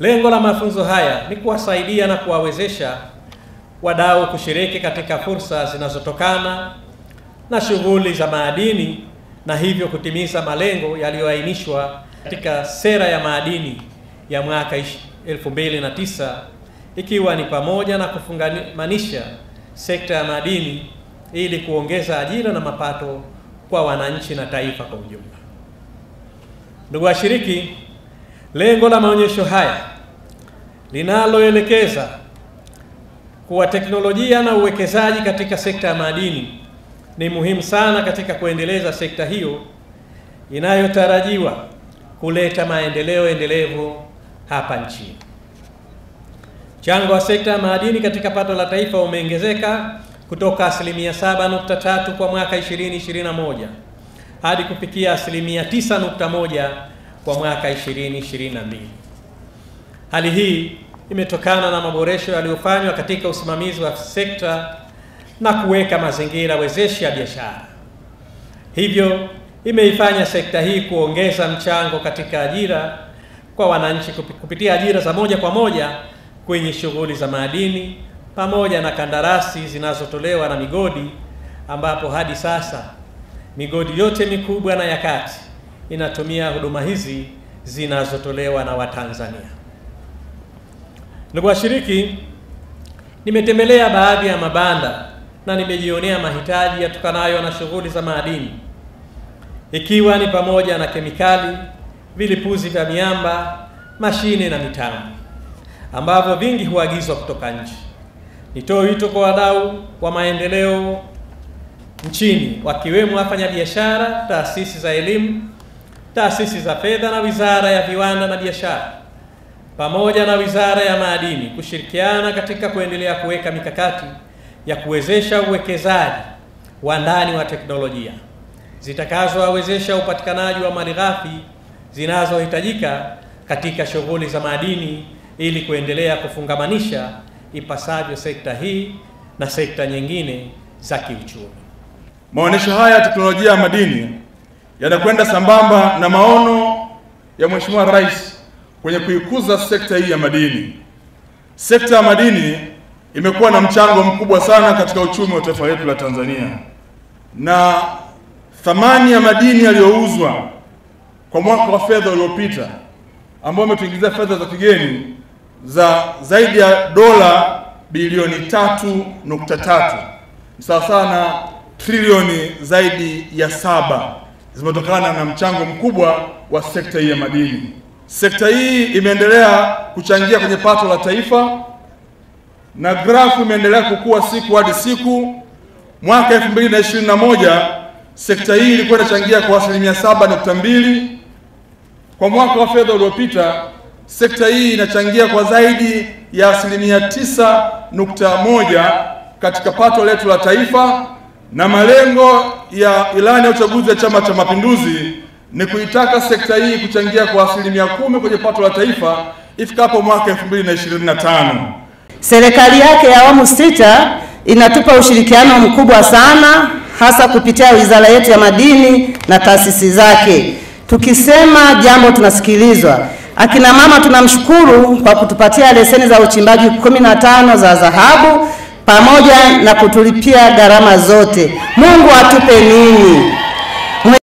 Lengo la mafunzo haya ni kuwasaidia na kuwawezesha wadau kushiriki katika fursa zinazotokana na shughuli za maadini na hivyo kutimiza malengo yaliyoainishwa katika sera ya maadini ya mwaka 2009 ikiwa ni pamoja na kufungamanisha sekta ya madini ili kuongeza ajira na mapato kwa wananchi na taifa kwa ujumla. Ndugu washiriki, lengo la maonyesho haya linaloelekeza kuwa teknolojia na uwekezaji katika sekta ya madini ni muhimu sana katika kuendeleza sekta hiyo inayotarajiwa kuleta maendeleo endelevu hapa nchini. Mchango wa sekta ya madini katika pato la taifa umeongezeka kutoka asilimia 7.3 kwa mwaka 2021 hadi kufikia asilimia 9.1 kwa mwaka 2022. Hali hii imetokana na maboresho yaliyofanywa katika usimamizi wa sekta na kuweka mazingira wezeshi ya biashara. Hivyo imeifanya sekta hii kuongeza mchango katika ajira kwa wananchi kupitia ajira za moja kwa moja kwenye shughuli za madini pamoja na kandarasi zinazotolewa na migodi, ambapo hadi sasa migodi yote mikubwa na ya kati inatumia huduma hizi zinazotolewa na Watanzania. Ndugu washiriki, nimetembelea baadhi ya mabanda na nimejionea mahitaji yatokanayo na shughuli za madini ikiwa ni pamoja na kemikali, vilipuzi vya miamba, mashine na mitambo ambavyo vingi huagizwa kutoka nje. Nitoe wito kwa wadau wa maendeleo nchini wakiwemo wafanyabiashara, taasisi za elimu, taasisi za fedha na Wizara ya Viwanda na Biashara pamoja na Wizara ya maadini kushirikiana katika kuendelea kuweka mikakati ya kuwezesha uwekezaji wa ndani wa teknolojia zitakazowawezesha upatikanaji wa malighafi zinazohitajika katika shughuli za madini ili kuendelea kufungamanisha ipasavyo sekta hii na sekta nyingine za kiuchumi. Maonyesho haya ya teknolojia ya madini yanakwenda sambamba na maono ya Mheshimiwa Rais kwenye kuikuza sekta hii ya madini. Sekta ya madini imekuwa na mchango mkubwa sana katika uchumi wa taifa letu la Tanzania, na thamani ya madini yaliyouzwa kwa mwaka wa fedha uliopita ambao umetuingizia fedha za kigeni za zaidi ya dola bilioni tatu nukta tatu. Sawasawa na trilioni zaidi ya saba zimetokana na mchango mkubwa wa sekta hii ya madini. Sekta hii imeendelea kuchangia kwenye pato la taifa na grafu imeendelea kukua siku hadi siku. Mwaka 2021 sekta hii ilikuwa inachangia kwa asilimia saba nukta mbili. Kwa mwaka wa fedha uliopita sekta hii inachangia kwa zaidi ya asilimia tisa nukta moja katika pato letu la taifa, na malengo ya ilani ya uchaguzi ya Chama cha Mapinduzi ni kuitaka sekta hii kuchangia kwa asilimia kumi kwenye pato la taifa ifikapo mwaka 2025. Serikali yake ya awamu sita inatupa ushirikiano mkubwa sana, hasa kupitia wizara yetu ya madini na taasisi zake. Tukisema jambo tunasikilizwa. Akina mama tunamshukuru kwa kutupatia leseni za uchimbaji kumi na tano za dhahabu pamoja na kutulipia gharama zote. Mungu atupe nini?